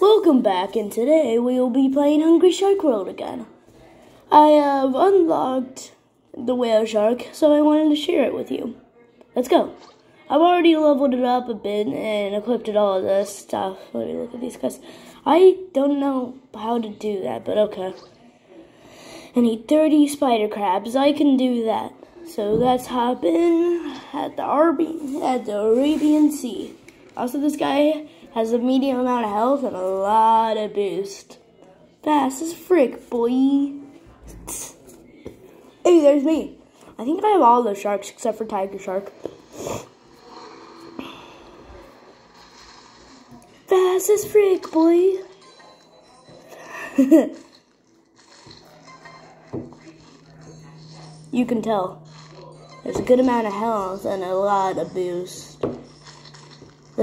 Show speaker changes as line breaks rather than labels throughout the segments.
Welcome back, and today we will be playing Hungry Shark World again. I have unlocked the whale shark, so I wanted to share it with you. Let's go. I've already leveled it up a bit and equipped it all of this stuff. Let me look at these. I don't know how to do that, but okay. I need 30 spider crabs. I can do that. So let's hop in at the Arby at the Arabian Sea. Also, this guy has a medium amount of health and a lot of boost. Fast as frick, boy. Hey, there's me. I think I have all the sharks except for Tiger Shark. Fast as frick, boy. you can tell. There's a good amount of health and a lot of boost.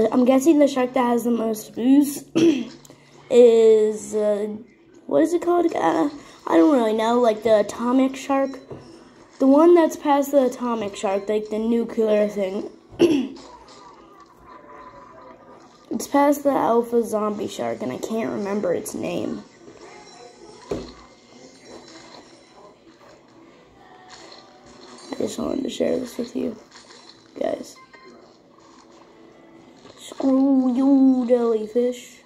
I'm guessing the shark that has the most boost is, uh, what is it called? Uh, I don't really know, like the atomic shark. The one that's past the atomic shark, like the nuclear thing. it's past the alpha zombie shark, and I can't remember its name. I just wanted to share this with you guys. Screw you, jellyfish.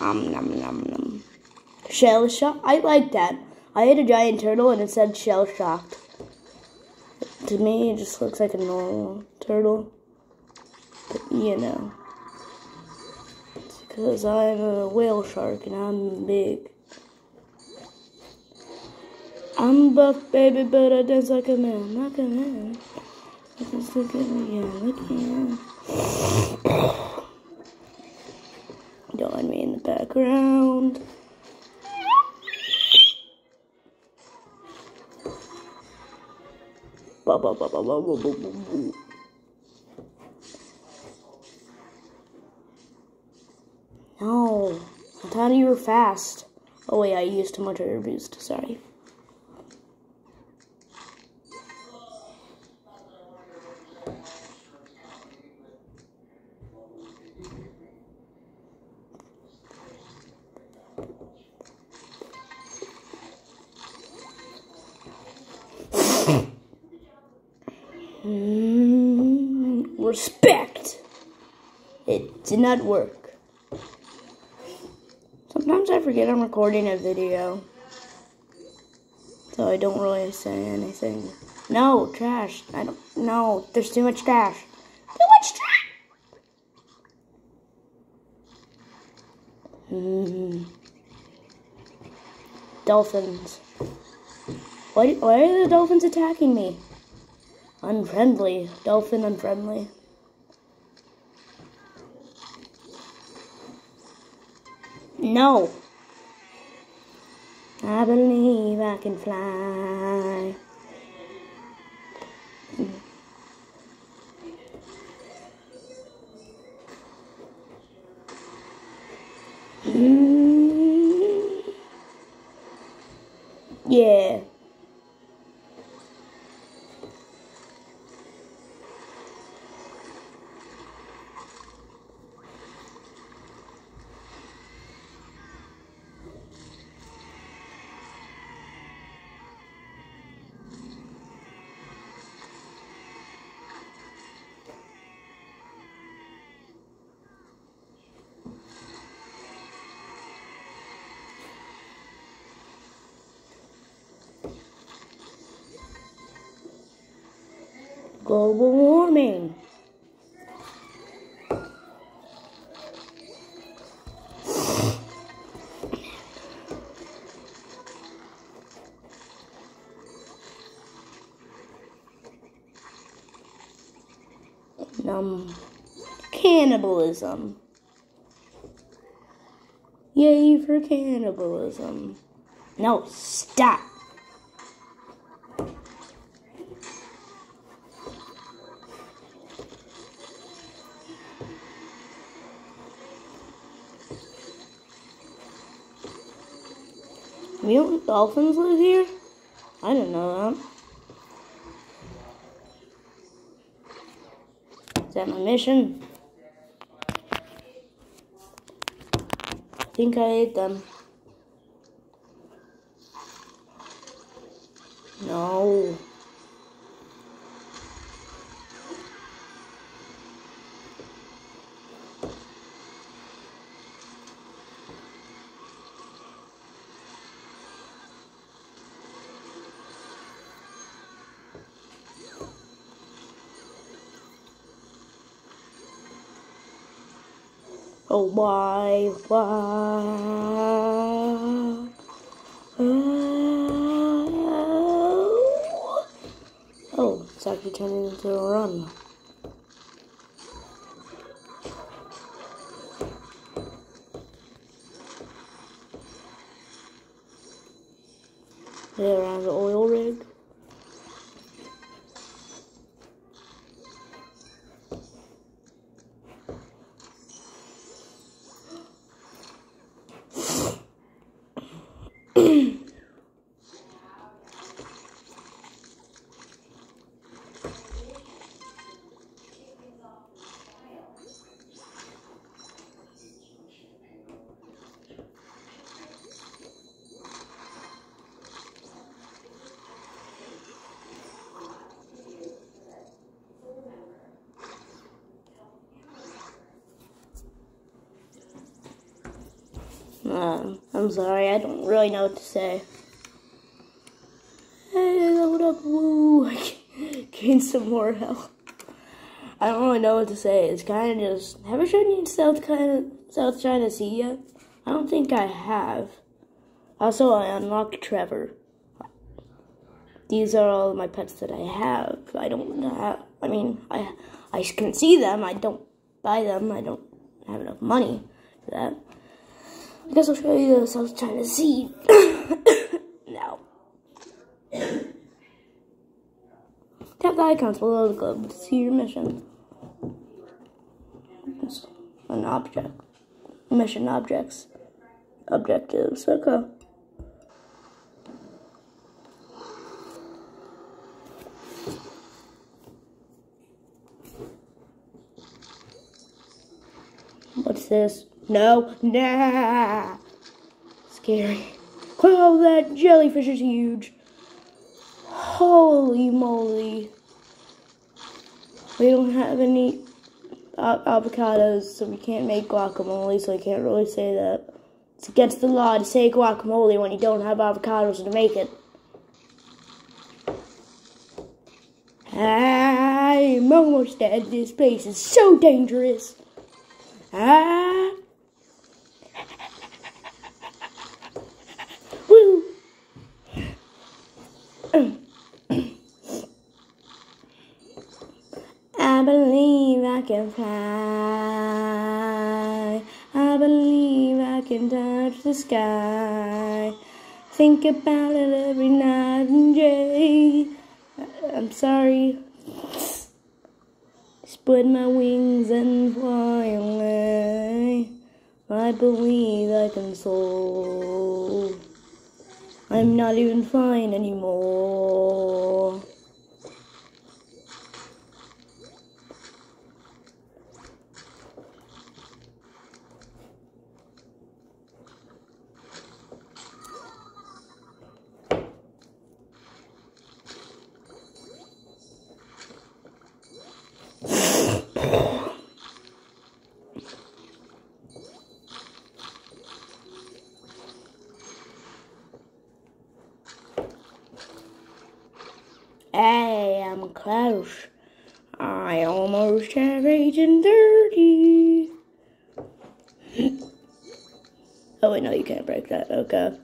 Um, nom, nom, nom. Shell shock. I like that. I had a giant turtle and it said shell shocked. To me, it just looks like a normal turtle. But you know. It's because I'm a whale shark and I'm big. I'm buff, baby, but I dance like a man. Like a man. Look at me. Join me in the background. Ba, ba, ba, ba, ba, ba, ba, ba, ba. No, I thought you were fast. Oh wait, I used too much of your boost. Sorry. Mm, respect. It did not work. Sometimes I forget I'm recording a video. So I don't really say anything. No, trash. I don't no, there's too much trash. Too much trash. Mm. Dolphins. Why, why are the dolphins attacking me? Unfriendly. Dolphin unfriendly. No. I believe I can fly. Mm. Yeah. Global warming. Um, cannibalism. Yay for cannibalism. No, stop. Mutant dolphins live here? I didn't know that. Is that my mission? I think I ate them. No. Oh, why, why? Oh, it's actually turning into a run. They're around the oil rig. Um, I'm sorry, I don't really know what to say. Hey, load up, woo! I gained some more health. I don't really know what to say. It's kind of just. Have I shown you South China, South China Sea yet? I don't think I have. Also, I unlocked Trevor. These are all my pets that I have. I don't have. I mean, I I can see them. I don't buy them. I don't have enough money for that. I guess I'll show you the South China Sea now. Tap the icons below the globe to see your mission. An object. Mission objects. Objectives. Okay. What's this? No, nah. Scary. Wow, that jellyfish is huge. Holy moly. We don't have any avocados, so we can't make guacamole, so I can't really say that. It's against the law to say guacamole when you don't have avocados to make it. I'm almost dead. This place is so dangerous. Ah. Woo. I believe I can fly. I believe I can touch the sky. Think about it every night and day. I'm sorry. Spread my wings and fly away. I believe I can soar. I'm not even flying anymore. Hey, I'm close. I almost have Agent 30. oh, wait, no, you can't break that. Okay.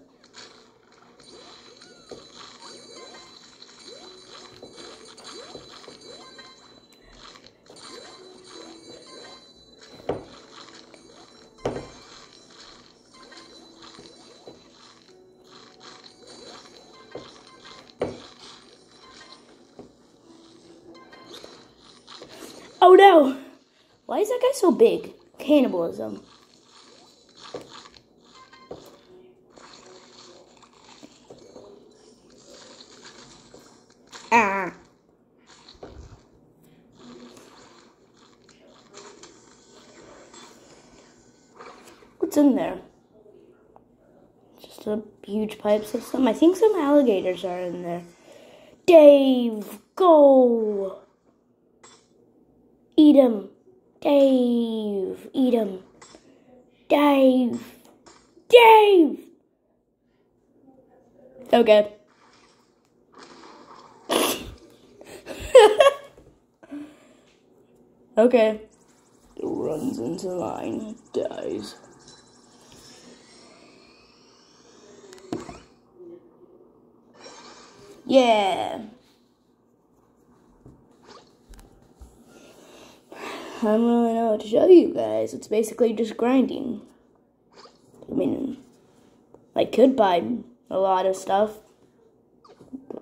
Oh no! Why is that guy so big? Cannibalism. Ah. What's in there? Just a huge pipe system. I think some alligators are in there. Dave, go! Eat him. Dave, eat him. Dave, Dave! Okay. okay. Runs into line, dies. Yeah. I don't really know what to show you guys. It's basically just grinding. I mean, I could buy a lot of stuff,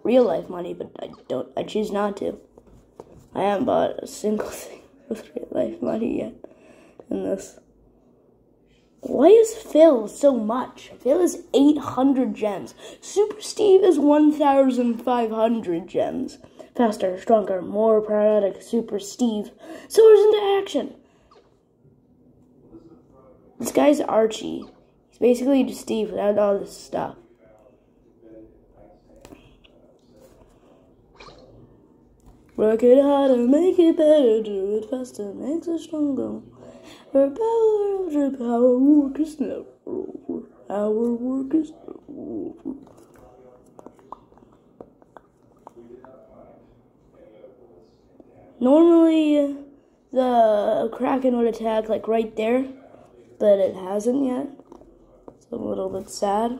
real life money, but I don't. I choose not to. I haven't bought a single thing with real life money yet in this. Why is Phil so much? Phil is 800 gems. Super Steve is 1,500 gems. Faster, stronger, more paralytic Super Steve soars into action. This guy's Archie. He's basically just Steve without all this stuff. Work it harder, make it better, do it faster, makes it stronger. Our work is never over. Our work is never over. Normally, the Kraken would attack like right there, but it hasn't yet. It's a little bit sad.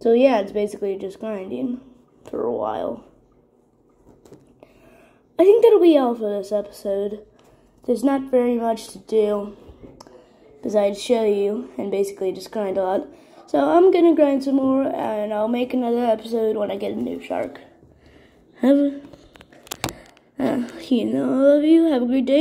So yeah, it's basically just grinding for a while. I think that'll be all for this episode. There's not very much to do besides show you and basically just grind a lot. So I'm gonna grind some more and I'll make another episode when I get a new shark. Have a, uh, you know, I love you. Have a great day.